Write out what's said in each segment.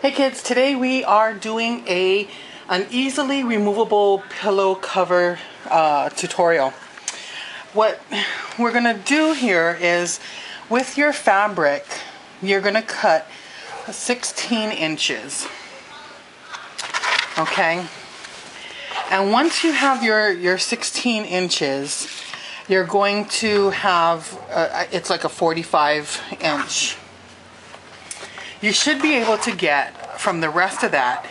Hey kids, today we are doing a an easily removable pillow cover uh, tutorial. What we're gonna do here is with your fabric, you're gonna cut 16 inches. Okay? And once you have your, your 16 inches, you're going to have, uh, it's like a 45 inch you should be able to get from the rest of that,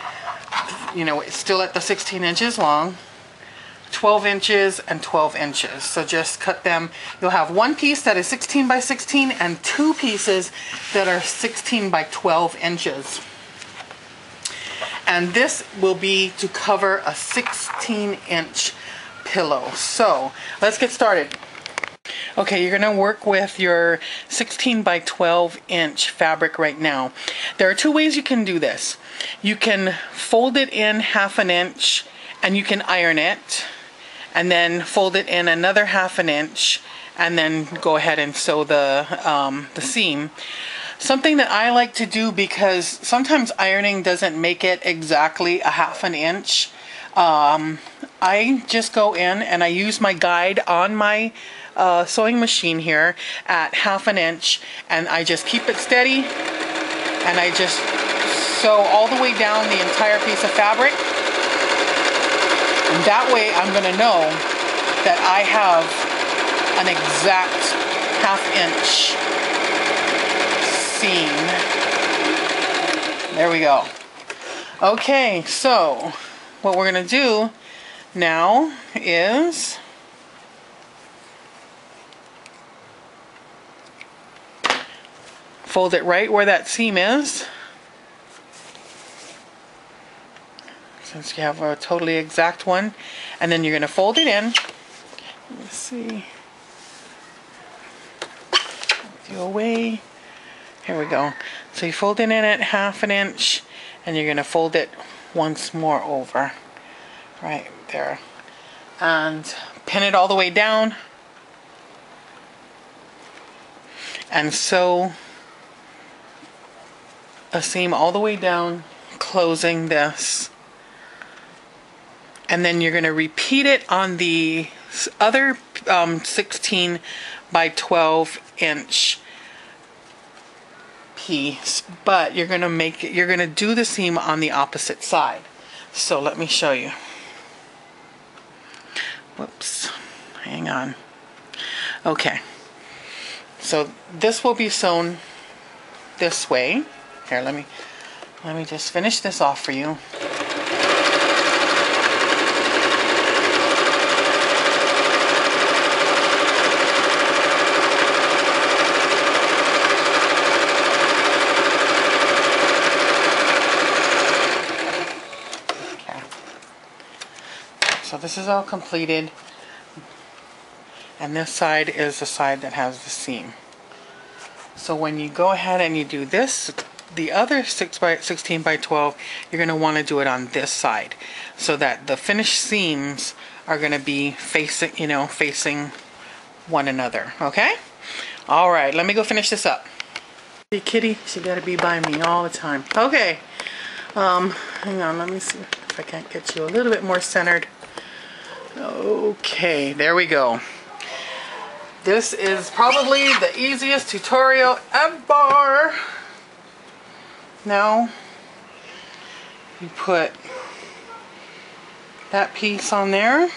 you know, it's still at the 16 inches long, 12 inches and 12 inches. So just cut them. You'll have one piece that is 16 by 16 and two pieces that are 16 by 12 inches. And this will be to cover a 16 inch pillow. So let's get started. Okay, you're going to work with your 16 by 12 inch fabric right now. There are two ways you can do this. You can fold it in half an inch and you can iron it and then fold it in another half an inch and then go ahead and sew the, um, the seam. Something that I like to do because sometimes ironing doesn't make it exactly a half an inch. Um, I just go in and I use my guide on my sewing machine here at half an inch and I just keep it steady and I just sew all the way down the entire piece of fabric and that way I'm going to know that I have an exact half inch seam. There we go. Okay, so what we're going to do now is fold it right where that seam is. Since you have a totally exact one. And then you're going to fold it in. Let's see. You away. Here we go. So you fold it in at half an inch and you're going to fold it once more over. Right there. And pin it all the way down. And sew a seam all the way down, closing this. And then you're going to repeat it on the other um, 16 by 12 inch piece, but you're going to make it, you're going to do the seam on the opposite side. So let me show you. Whoops, hang on. Okay, so this will be sewn this way. Here, let me let me just finish this off for you. So this is all completed. And this side is the side that has the seam. So when you go ahead and you do this, the other 6 by 16 by 12 you're going to want to do it on this side so that the finished seams are going to be facing you know facing one another okay? All right let me go finish this up. See, kitty she got to be by me all the time. Okay um hang on let me see if I can't get you a little bit more centered. Okay there we go. This is probably the easiest tutorial ever now you put that piece on there,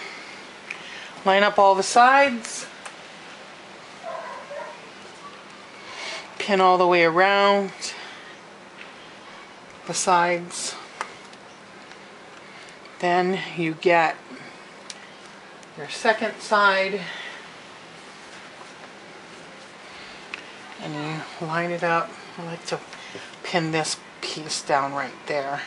line up all the sides, pin all the way around the sides. Then you get your second side and you line it up. I like to pin this piece down right there.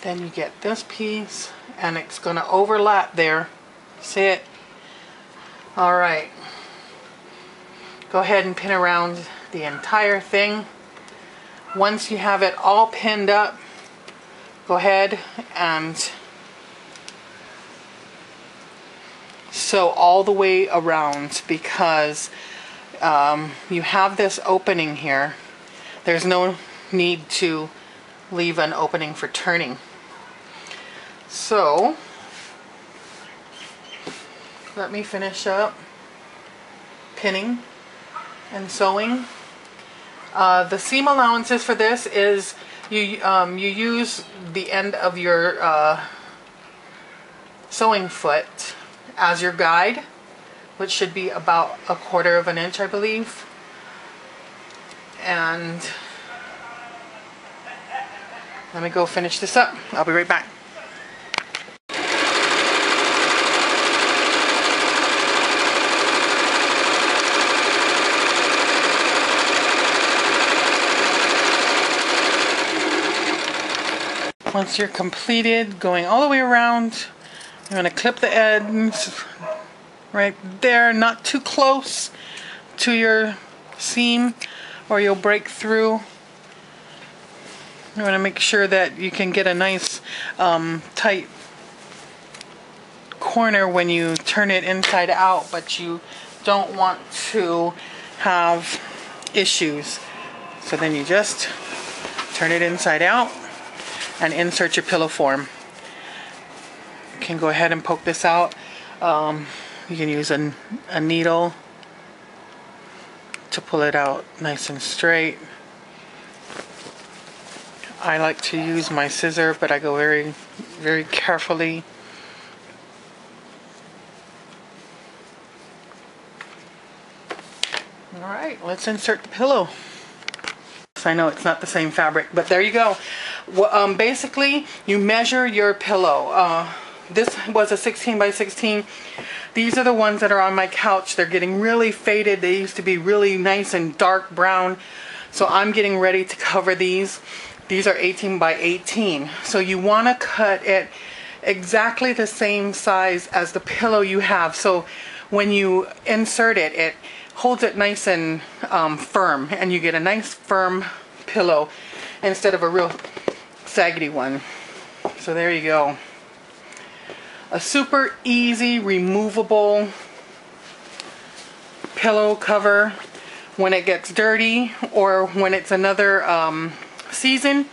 Then you get this piece and it's going to overlap there. See it? Alright. Go ahead and pin around the entire thing. Once you have it all pinned up, go ahead and sew all the way around because um, you have this opening here there's no need to leave an opening for turning. So, let me finish up pinning and sewing. Uh, the seam allowances for this is you um, you use the end of your uh, sewing foot as your guide, which should be about a quarter of an inch, I believe. And let me go finish this up. I'll be right back. Once you're completed going all the way around, you're going to clip the ends right there, not too close to your seam or you'll break through. You want to make sure that you can get a nice um, tight corner when you turn it inside out, but you don't want to have issues. So then you just turn it inside out and insert your pillow form. You can go ahead and poke this out. Um, you can use a, a needle to pull it out nice and straight. I like to use my scissor, but I go very, very carefully. All right, let's insert the pillow. I know it's not the same fabric, but there you go. Well, um, basically, you measure your pillow. Uh, this was a 16 by 16. These are the ones that are on my couch. They're getting really faded. They used to be really nice and dark brown. So I'm getting ready to cover these. These are 18 by 18. So you want to cut it exactly the same size as the pillow you have. So when you insert it, it holds it nice and um, firm and you get a nice firm pillow instead of a real saggy one. So there you go. A super easy removable pillow cover when it gets dirty or when it's another um, season.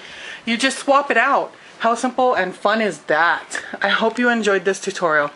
You just swap it out. How simple and fun is that? I hope you enjoyed this tutorial